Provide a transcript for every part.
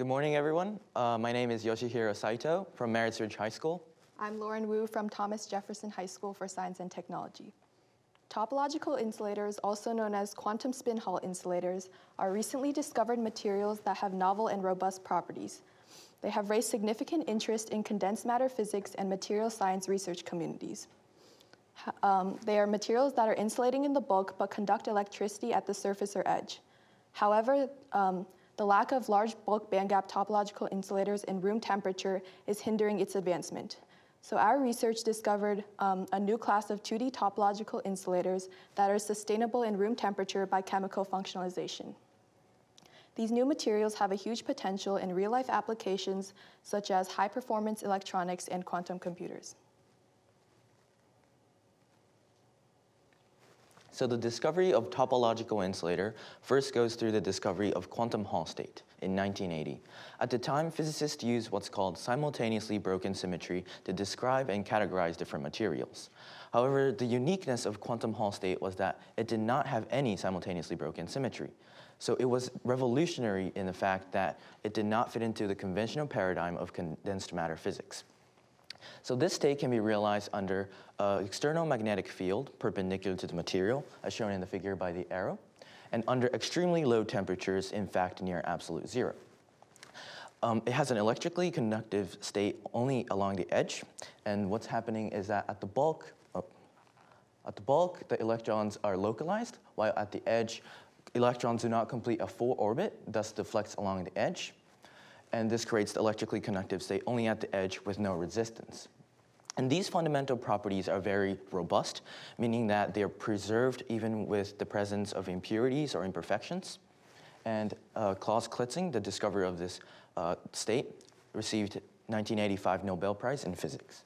Good morning, everyone. Uh, my name is Yoshihiro Saito from Marriotts Ridge High School. I'm Lauryn Wu from Thomas Jefferson High School for Science and Technology. Topological insulators, also known as quantum spin Hall insulators, are recently discovered materials that have novel and robust properties. They have raised significant interest in condensed matter physics and material science research communities. Um, they are materials that are insulating in the bulk but conduct electricity at the surface or edge. However, um, the lack of large bulk bandgap topological insulators in room temperature is hindering its advancement. So our research discovered um, a new class of 2D topological insulators that are sustainable in room temperature by chemical functionalization. These new materials have a huge potential in real-life applications such as high-performance electronics and quantum computers. So the discovery of topological insulator first goes through the discovery of quantum Hall state in 1980. At the time, physicists used what's called simultaneously broken symmetry to describe and categorize different materials. However, the uniqueness of quantum Hall state was that it did not have any simultaneously broken symmetry. So it was revolutionary in the fact that it did not fit into the conventional paradigm of condensed matter physics. So this state can be realized under an external magnetic field perpendicular to the material, as shown in the figure by the arrow, and under extremely low temperatures, in fact, near absolute zero. Um, it has an electrically conductive state only along the edge, and what's happening is that at the bulk, oh, at the bulk, the electrons are localized, while at the edge, electrons do not complete a full orbit, thus deflects along the edge and this creates the electrically conductive state only at the edge with no resistance. And these fundamental properties are very robust, meaning that they're preserved even with the presence of impurities or imperfections. And uh, Klaus Klitzing, the discoverer of this uh, state, received 1985 Nobel Prize in physics.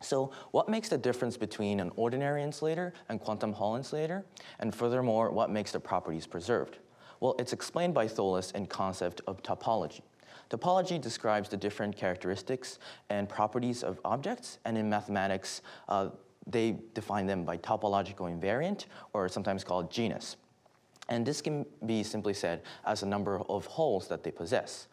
So what makes the difference between an ordinary insulator and quantum Hall insulator? And furthermore, what makes the properties preserved? Well, it's explained by Thouless in concept of topology. Topology describes the different characteristics and properties of objects, and in mathematics, uh, they define them by topological invariant, or sometimes called genus. And this can be simply said as a number of holes that they possess.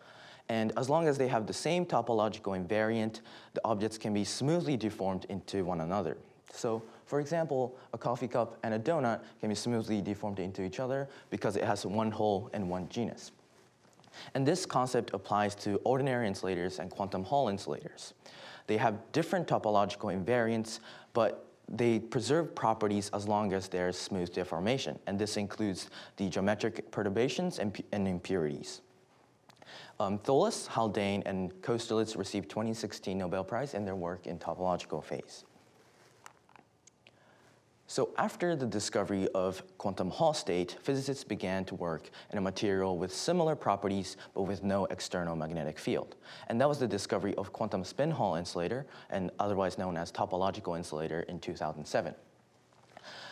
And as long as they have the same topological invariant, the objects can be smoothly deformed into one another. So for example, a coffee cup and a donut can be smoothly deformed into each other because it has one hole and one genus. And this concept applies to ordinary insulators and quantum Hall insulators. They have different topological invariants, but they preserve properties as long as there's smooth deformation, and this includes the geometric perturbations and, and impurities. Um, Thouless, Haldane, and Kosterlitz received 2016 Nobel Prize in their work in topological phase. So after the discovery of quantum Hall state, physicists began to work in a material with similar properties but with no external magnetic field. And that was the discovery of quantum spin Hall insulator, and otherwise known as topological insulator in 2007.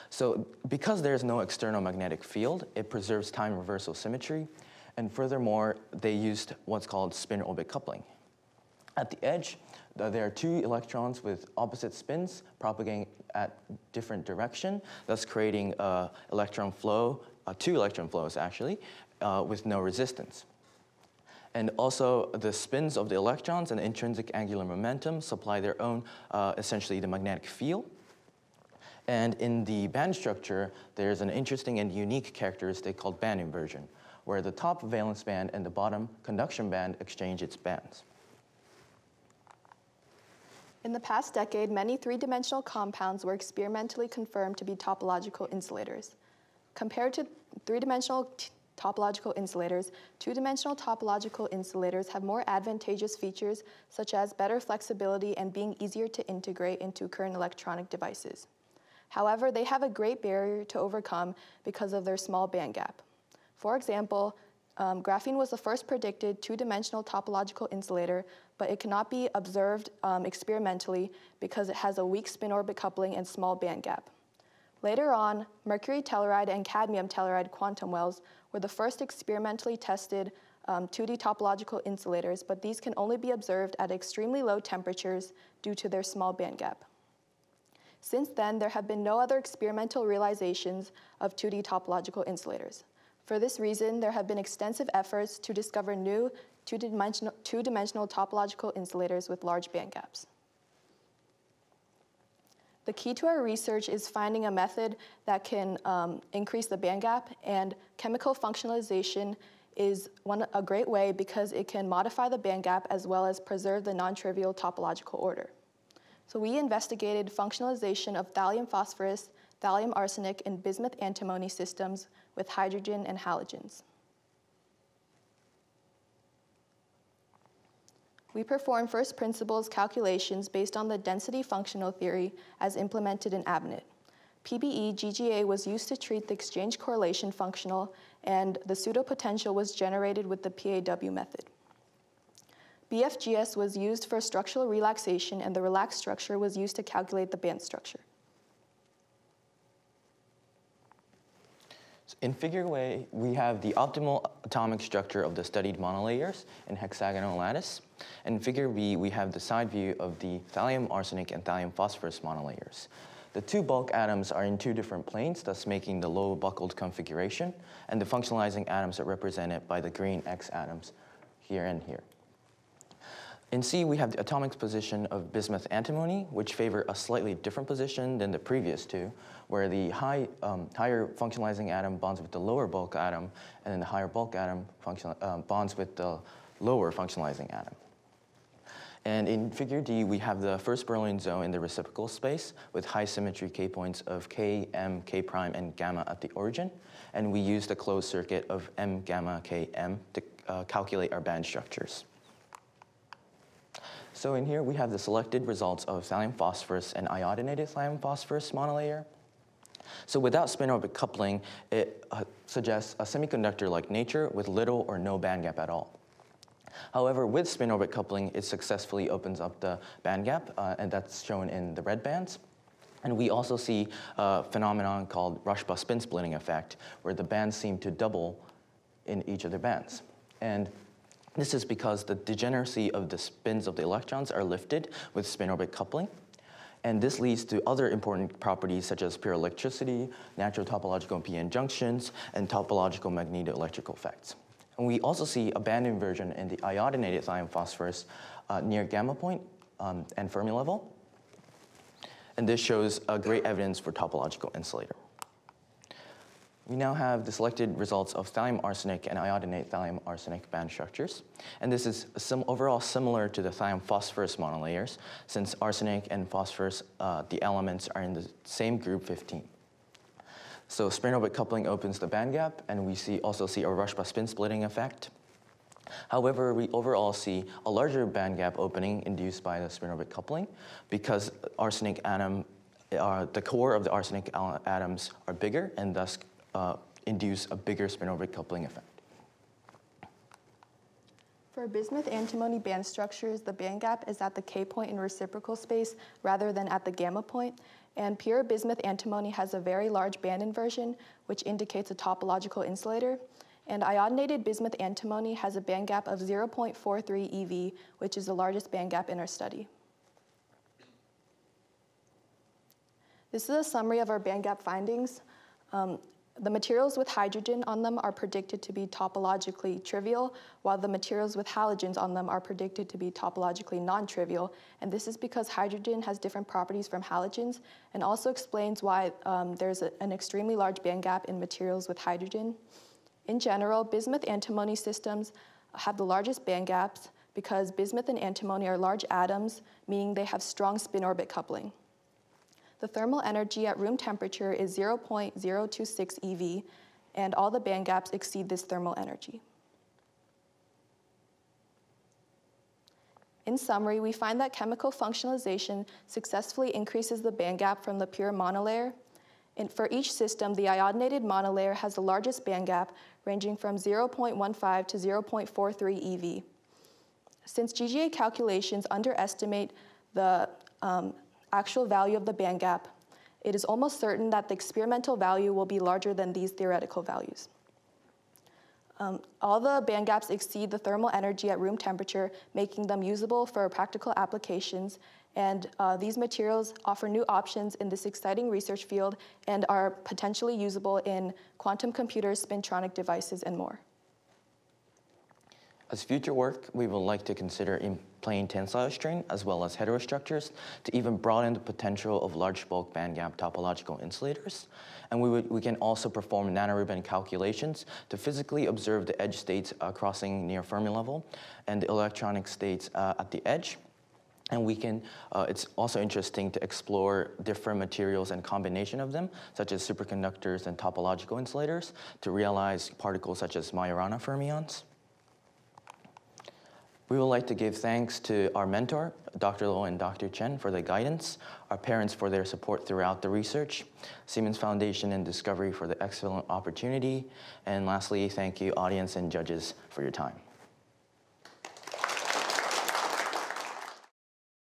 So because there's no external magnetic field, it preserves time reversal symmetry, and furthermore, they used what's called spin-orbit coupling. At the edge, there are two electrons with opposite spins propagating at different direction, thus creating uh, electron flow, uh, two electron flows actually, uh, with no resistance. And also the spins of the electrons and intrinsic angular momentum supply their own, uh, essentially the magnetic field. And in the band structure, there's an interesting and unique characteristic called band inversion, where the top valence band and the bottom conduction band exchange its bands. In the past decade, many three-dimensional compounds were experimentally confirmed to be topological insulators. Compared to three-dimensional topological insulators, two-dimensional topological insulators have more advantageous features such as better flexibility and being easier to integrate into current electronic devices. However, they have a great barrier to overcome because of their small band gap. For example, um, graphene was the first predicted two-dimensional topological insulator, but it cannot be observed um, experimentally because it has a weak spin-orbit coupling and small band gap. Later on, mercury telluride and cadmium telluride quantum wells were the first experimentally tested um, 2D topological insulators, but these can only be observed at extremely low temperatures due to their small band gap. Since then, there have been no other experimental realizations of 2D topological insulators. For this reason, there have been extensive efforts to discover new two-dimensional, two-dimensional topological insulators with large band gaps. The key to our research is finding a method that can um, increase the band gap, and chemical functionalization is one, a great way because it can modify the band gap as well as preserve the non-trivial topological order. So we investigated functionalization of thallium phosphorus, thallium arsenic, and bismuth antimony systems with hydrogen and halogens. We perform first principles calculations based on the density functional theory as implemented in ABINIT. PBE GGA was used to treat the exchange correlation functional, and the pseudopotential was generated with the PAW method. BFGS was used for structural relaxation, and the relaxed structure was used to calculate the band structure. In figure A, we have the optimal atomic structure of the studied monolayers in hexagonal lattice. In figure B, we have the side view of the thallium arsenic and thallium phosphorus monolayers. The two bulk atoms are in two different planes, thus making the low buckled configuration, and the functionalizing atoms are represented by the green X atoms here and here. In C, we have the atomic position of bismuth antimony, which favor a slightly different position than the previous two, where the high, um, higher functionalizing atom bonds with the lower bulk atom, and then the higher bulk atom uh, bonds with the lower functionalizing atom. And in figure D, we have the first Brillouin zone in the reciprocal space with high symmetry K points of K, M, K prime, and gamma at the origin. And we use the closed circuit of M, gamma, K, M to uh, calculate our band structures. So in here, we have the selected results of thallium phosphorus and iodinated thallium phosphorus monolayer. So without spin-orbit coupling, it uh, suggests a semiconductor-like nature with little or no band gap at all. However, with spin-orbit coupling, it successfully opens up the band gap, uh, and that's shown in the red bands. And we also see a phenomenon called Rashba spin splitting effect, where the bands seem to double in each of the bands. And this is because the degeneracy of the spins of the electrons are lifted with spin-orbit coupling. And this leads to other important properties such as pure electricity, natural topological p-n junctions, and topological magnetoelectrical effects. And we also see a band inversion in the iodinated thallium phosphorus uh, near gamma point um, and Fermi level. And this shows a great evidence for topological insulator. We now have the selected results of thallium arsenic and iodinate thallium arsenic band structures. And this is sim overall similar to the thallium phosphorus monolayers, since arsenic and phosphorus, uh, the elements are in the same group 15. So spin-orbit coupling opens the band gap, and we see also see a Rashba spin splitting effect. However, we overall see a larger band gap opening induced by the spin-orbit coupling because arsenic atom, uh, the core of the arsenic atoms are bigger and thus uh, induce a bigger spin-orbit coupling effect. For bismuth antimony band structures, the band gap is at the K point in reciprocal space rather than at the gamma point, and pure bismuth antimony has a very large band inversion, which indicates a topological insulator. And iodinated bismuth antimony has a band gap of 0.43 eV, which is the largest band gap in our study. This is a summary of our band gap findings. Um, the materials with hydrogen on them are predicted to be topologically trivial, while the materials with halogens on them are predicted to be topologically non-trivial. And this is because hydrogen has different properties from halogens and also explains why um, there's a, an extremely large band gap in materials with hydrogen. In general, bismuth antimony systems have the largest band gaps because bismuth and antimony are large atoms, meaning they have strong spin-orbit coupling. The thermal energy at room temperature is 0.026 eV, and all the band gaps exceed this thermal energy. In summary, we find that chemical functionalization successfully increases the band gap from the pure monolayer. And for each system, the iodinated monolayer has the largest band gap, ranging from 0.15 to 0.43 EV. Since GGA calculations underestimate the um, actual value of the band gap, it is almost certain that the experimental value will be larger than these theoretical values. Um, all the band gaps exceed the thermal energy at room temperature, making them usable for practical applications, And uh, these materials offer new options in this exciting research field and are potentially usable in quantum computers, spintronic devices, and more. As future work, we would like to consider plane tensile strain as well as heterostructures to even broaden the potential of large bulk bandgap topological insulators. And we, would, we can also perform nanoribbon calculations to physically observe the edge states uh, crossing near Fermi level and the electronic states uh, at the edge. And we can, uh, it's also interesting to explore different materials and combination of them, such as superconductors and topological insulators, to realize particles such as Majorana fermions. We would like to give thanks to our mentor, Dr. Luo and Dr. Chen, for their guidance, our parents for their support throughout the research, Siemens Foundation and Discovery for the excellent opportunity, and lastly, thank you, audience and judges, for your time.